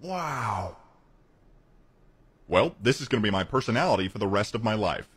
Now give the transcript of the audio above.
Wow. Well, this is going to be my personality for the rest of my life.